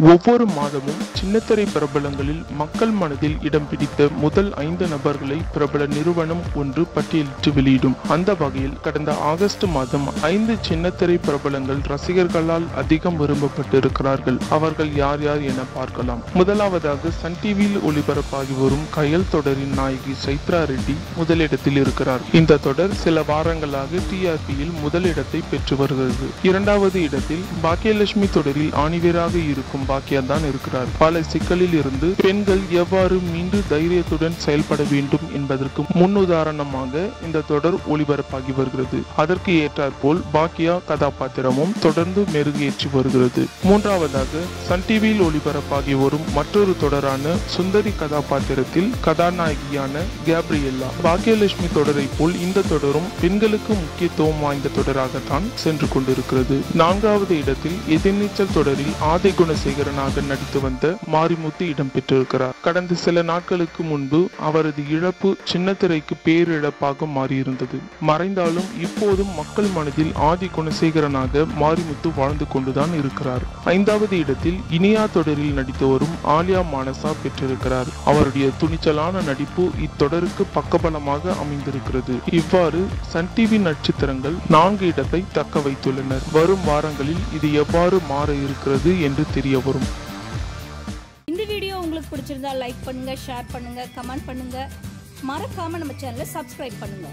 ஒவ்வொரு மாதமும் சின்னத்திரை பிரபலங்களில் மக்கள் மனதில் இடம் பிடித்த முதல் ஐந்து நபர்களை பிரபல நிறுவனம் ஒன்று பட்டியலிட்டு வெளியிடும். அந்த வகையில் கடந்த ஆகஸ்ட் மாதம் ஐந்து சின்னத்திரை பிரபலங்கள் ரசிகர்களால் அதிகம் விரும்பப்பட்டிருக்கிறார்கள். அவர்கள் யார் யார் என பார்க்கலாம். முதலாவதாக சன் டிவியில் ஒளிபரப்பாகி வரும் கயல் தொடரின் நாயகி சைத்ரா ரெட்டி முதலிடத்தில் இருக்கிறார். இந்த தொடர் சில வாரங்களாக டிஆர்பியில் முதலிடத்தை பெற்று வருகிறது. இரண்டாவது இடத்தில் பாக்கியலட்சுமி தொடரில் ஆணிவராக இருக்கும் பாக்கியா தான் இருக்கிறார். பல சிக்கலில் இருந்து பெண்கள் எவ்வாறு மீண்டு தைரியத்துடன் செயல்பட வேண்டும் என்பதற்கு முன்னுதாரணமாக இந்த தொடர் ஒளிபரப்பாகி வருகிறது. அதற்கு ஏற்றாற்போல் பாக்கியா கதாபாத்திரமும் தொடர்ந்து மெருகேற்றி வருகிறது. மூன்றாவதாக சன் டிவியில் ஒளிபரப்பாகி வரும் மற்றொரு தொடரான சுந்தரி கதாபாத்திரத்தில் கதாநாயகியான கேப்ரியல்லா. பாக்கியலட்சுமி தொடரை போல் இந்த தொடரும் பெண்களுக்கு முக்கியத்துவம் வாய்ந்த தொடராகத்தான் சென்று கொண்டிருக்கிறது. நான்காவது இடத்தில் எதிர்நீச்சல் தொடரில் ஆதி குணசேகரனாக நடித்து வந்த மாரிமுத்து இடம்பெற்றிருக்கிறார் கடந்த சில நாட்களுக்கு முன்பு அவரது இழப்பு சின்னத்திரைக்கு பேரிழப்பாக மாறியிருந்தது. மறைந்தாலும் இப்போதும் மக்கள் மனதில் ஆதி குணசேகரனாக மாரிமுத்து வாழ்ந்து கொண்டுதான் இருக்கிறார். ஐந்தாவது இடத்தில் இனியா தொடரில் நடித்து வரும் ஆலியா மானசா பெற்றிருக்கிறார். அவருடைய துணிச்சலான நடிப்பு இத்தொடருக்கு பக்கபலமாக அமைந்திருக்கிறது. இவ்வாறு சன் டிவி நட்சத்திரங்கள் நான்கு இடத்தை தக்க வைத்துள்ளனர். வரும் வாரங்களில் இது எவ்வாறு மாற இருக்கிறது என்று தெரிய வரும் இந்த வீடியோ உங்களுக்கு பிடிச்சிருந்தா லைக் பண்ணுங்க ஷேர் பண்ணுங்க கமெண்ட் பண்ணுங்க. மறக்காம நம்ம சேனலை சப்ஸ்கிரைப் பண்ணுங்க.